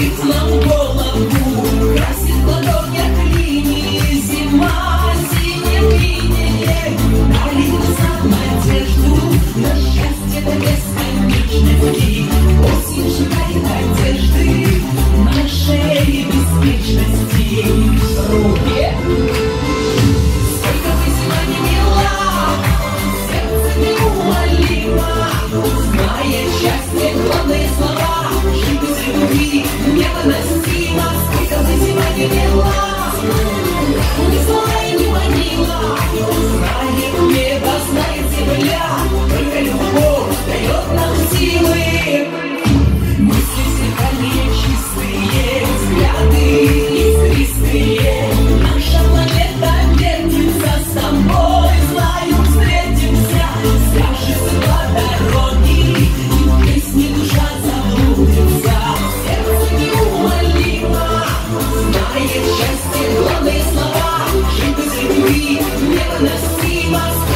Болит голову, красит ладонь от линии Зима, зимним именем, дарит нам надежду На счастье до бесконечности, осень шагает одежды Нашей беспечности в руке. you are. Only for you are. I hear from you. счастье, главные слова, жить без любви невыносимо.